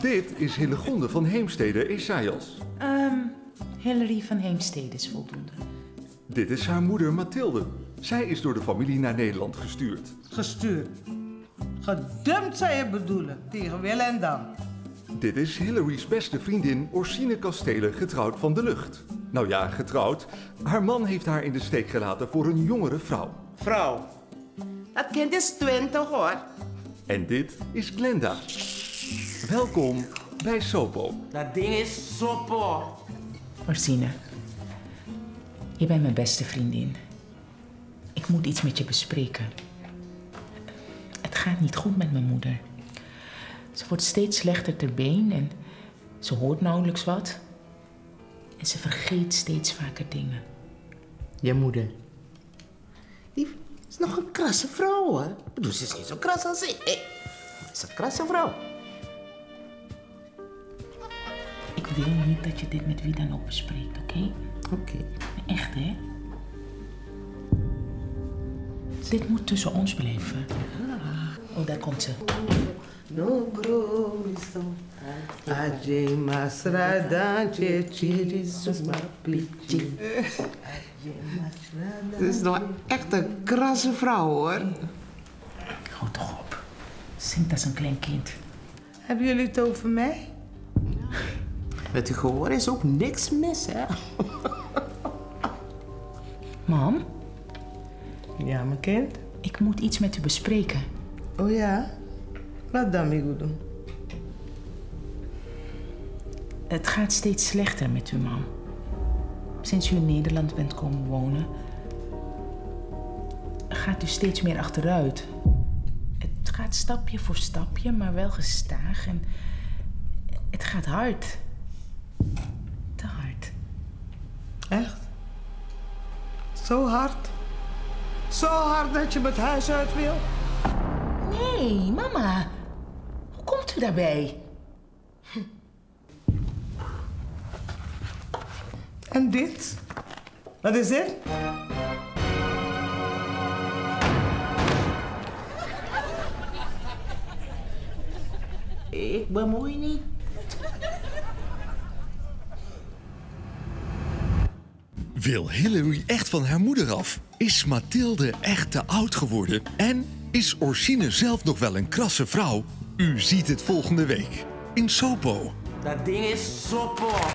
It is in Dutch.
Dit is Hillegonde van Heemstede Esaias. Ehm, Hillary van Heemstede is voldoende. Dit is haar moeder Mathilde. Zij is door de familie naar Nederland gestuurd. Gestuurd. Gedumpt zou je bedoelen, tegen wil en dank. Dit is Hillary's beste vriendin Orsine Kastelen, getrouwd van de lucht. Nou ja, getrouwd. Haar man heeft haar in de steek gelaten voor een jongere vrouw. Vrouw, dat kind is 20 hoor. En dit is Glenda. Welkom bij Sopo. Dat ding is soppo. Orsine, je bent mijn beste vriendin. Ik moet iets met je bespreken. Het gaat niet goed met mijn moeder. Ze wordt steeds slechter ter been en ze hoort nauwelijks wat. En ze vergeet steeds vaker dingen. Je moeder. Die is nog een krasse vrouw hoor. Ik bedoel, ze is niet zo kras als ik. Ze is een krasse vrouw. Wil niet dat je dit met wie dan ook bespreekt, oké? Oké. Echt, hè? Dit moet tussen ons blijven. Oh, daar komt ze. No chirisus mapichi. Ze is nog echt een krasse vrouw hoor. Hou toch op. Zingt als een klein kind. Hebben jullie het over mij? Met u gehoor is ook niks mis hè. Mam, Ja, mijn kind. ik moet iets met u bespreken. Oh ja? Wat dan, doen? Het gaat steeds slechter met uw mam. Sinds u in Nederland bent komen wonen, gaat u steeds meer achteruit. Het gaat stapje voor stapje, maar wel gestaag. En het gaat hard. Te hard. Echt? Zo hard? Zo hard dat je het huis uit wil? Nee, mama. Hoe komt u daarbij? En dit? Wat is dit? Ik bemoei niet. Wil Hillary echt van haar moeder af? Is Mathilde echt te oud geworden? En is Orsine zelf nog wel een krasse vrouw? U ziet het volgende week in Sopo. Dat ding is soppo.